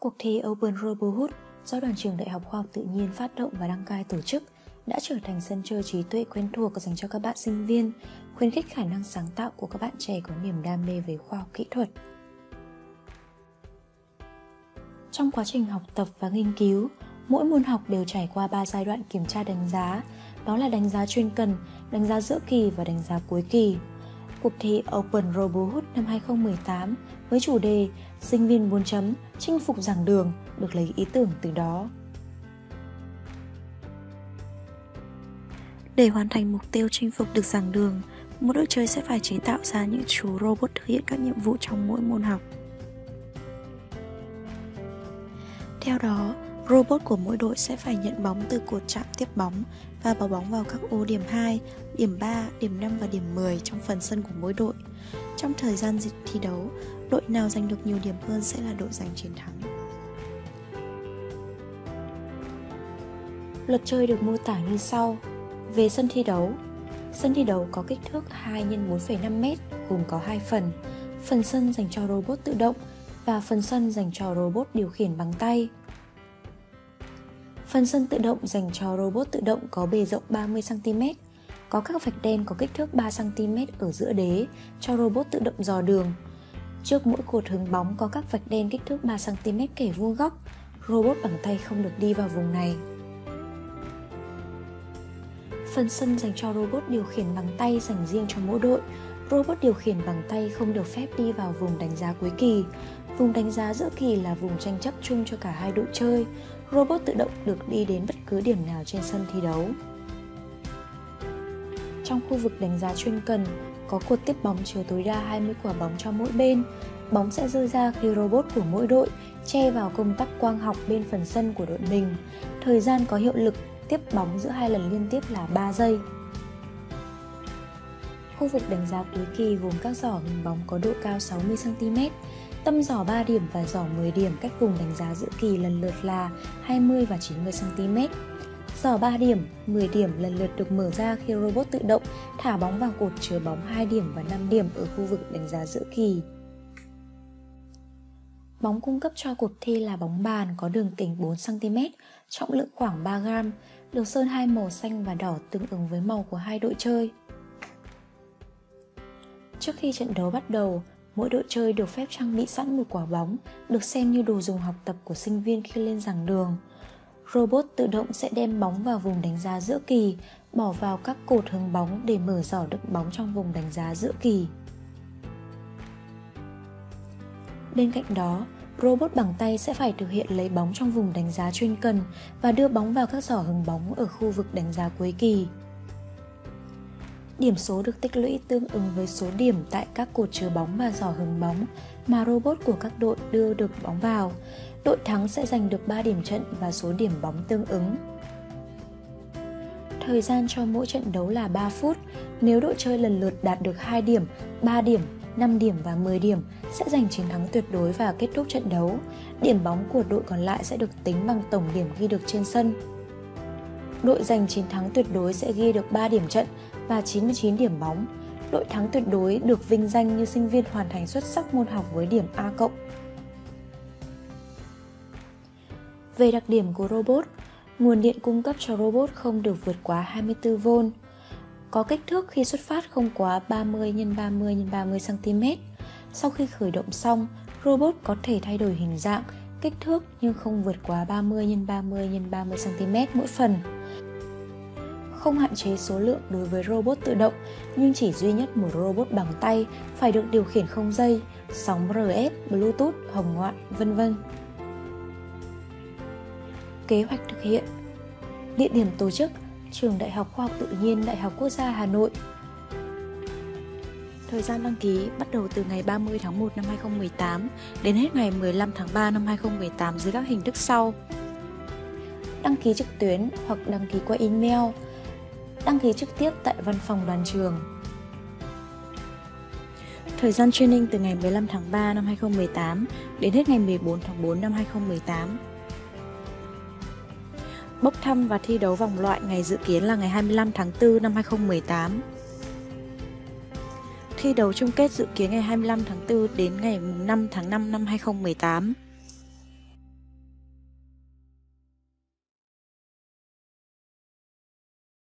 Cuộc thi Open Robohood do Đoàn trường Đại học Khoa học Tự nhiên phát động và đăng cai tổ chức đã trở thành sân chơi trí tuệ quen thuộc dành cho các bạn sinh viên, khuyến khích khả năng sáng tạo của các bạn trẻ có niềm đam mê về khoa học kỹ thuật. Trong quá trình học tập và nghiên cứu, mỗi môn học đều trải qua 3 giai đoạn kiểm tra đánh giá, đó là đánh giá chuyên cần, đánh giá giữa kỳ và đánh giá cuối kỳ. Cuộc thi Open Robohood năm 2018 với chủ đề Sinh viên 4 chấm chinh phục giảng đường được lấy ý tưởng từ đó. Để hoàn thành mục tiêu chinh phục được giảng đường, một đội chơi sẽ phải chế tạo ra những chú robot thực hiện các nhiệm vụ trong mỗi môn học. Theo đó, robot của mỗi đội sẽ phải nhận bóng từ cột chạm tiếp bóng và bỏ bóng vào các ô điểm 2, điểm 3, điểm 5 và điểm 10 trong phần sân của mỗi đội. Trong thời gian thi đấu, đội nào giành được nhiều điểm hơn sẽ là đội giành chiến thắng. Luật chơi được mô tả như sau. Về sân thi đấu, sân thi đấu có kích thước 2 x 4,5m gồm có hai phần. Phần sân dành cho robot tự động và phần sân dành cho robot điều khiển bằng tay. Phần sân tự động dành cho robot tự động có bề rộng 30cm, có các vạch đen có kích thước 3cm ở giữa đế cho robot tự động dò đường. Trước mỗi cột hướng bóng có các vạch đen kích thước 3cm kẻ vuông góc, robot bằng tay không được đi vào vùng này. Phần sân dành cho robot điều khiển bằng tay dành riêng cho mỗi đội. Robot điều khiển bằng tay không được phép đi vào vùng đánh giá cuối kỳ. Vùng đánh giá giữa kỳ là vùng tranh chấp chung cho cả hai đội chơi. Robot tự động được đi đến bất cứ điểm nào trên sân thi đấu. Trong khu vực đánh giá chuyên cần, có cuộc tiếp bóng chứa tối đa 20 quả bóng cho mỗi bên. Bóng sẽ rơi ra khi robot của mỗi đội che vào công tắc quang học bên phần sân của đội mình. Thời gian có hiệu lực tiếp bóng giữa hai lần liên tiếp là 3 giây. Khu vực đánh giá cuối kỳ gồm các giỏ hình bóng có độ cao 60cm, tâm giỏ 3 điểm và giỏ 10 điểm cách vùng đánh giá giữa kỳ lần lượt là 20 và 90cm. Giỏ 3 điểm, 10 điểm lần lượt được mở ra khi robot tự động thả bóng vào cột chứa bóng 2 điểm và 5 điểm ở khu vực đánh giá giữa kỳ. Bóng cung cấp cho cuộc thi là bóng bàn có đường kính 4cm, trọng lượng khoảng 3g được sơn hai màu xanh và đỏ tương ứng với màu của hai đội chơi. Trước khi trận đấu bắt đầu, mỗi đội chơi được phép trang bị sẵn một quả bóng, được xem như đồ dùng học tập của sinh viên khi lên giảng đường. Robot tự động sẽ đem bóng vào vùng đánh giá giữa kỳ, bỏ vào các cột hướng bóng để mở giỏ đựng bóng trong vùng đánh giá giữa kỳ. Bên cạnh đó, robot bằng tay sẽ phải thực hiện lấy bóng trong vùng đánh giá chuyên cần và đưa bóng vào các giỏ hứng bóng ở khu vực đánh giá cuối kỳ. Điểm số được tích lũy tương ứng với số điểm tại các cột chứa bóng và giỏ hứng bóng mà robot của các đội đưa được bóng vào. Đội thắng sẽ giành được 3 điểm trận và số điểm bóng tương ứng. Thời gian cho mỗi trận đấu là 3 phút. Nếu đội chơi lần lượt đạt được 2 điểm, 3 điểm 5 điểm và 10 điểm sẽ giành chiến thắng tuyệt đối và kết thúc trận đấu. Điểm bóng của đội còn lại sẽ được tính bằng tổng điểm ghi được trên sân. Đội giành chiến thắng tuyệt đối sẽ ghi được 3 điểm trận và 99 điểm bóng. Đội thắng tuyệt đối được vinh danh như sinh viên hoàn thành xuất sắc môn học với điểm A+. Về đặc điểm của robot, nguồn điện cung cấp cho robot không được vượt quá 24V có kích thước khi xuất phát không quá 30 x 30 x 30 cm. Sau khi khởi động xong, robot có thể thay đổi hình dạng, kích thước nhưng không vượt quá 30 x 30 x 30 cm mỗi phần. Không hạn chế số lượng đối với robot tự động, nhưng chỉ duy nhất một robot bằng tay phải được điều khiển không dây, sóng RF, Bluetooth, hồng ngoại, vân vân. Kế hoạch thực hiện Địa điểm tổ chức Trường Đại học Khoa học Tự nhiên Đại học Quốc gia Hà Nội. Thời gian đăng ký bắt đầu từ ngày 30 tháng 1 năm 2018 đến hết ngày 15 tháng 3 năm 2018 dưới các hình thức sau. Đăng ký trực tuyến hoặc đăng ký qua email. Đăng ký trực tiếp tại văn phòng đoàn trường. Thời gian training từ ngày 15 tháng 3 năm 2018 đến hết ngày 14 tháng 4 năm 2018 bốc thăm và thi đấu vòng loại ngày dự kiến là ngày 25 tháng 4 năm 2018. Thi đấu chung kết dự kiến ngày 25 tháng 4 đến ngày 5 tháng 5 năm 2018.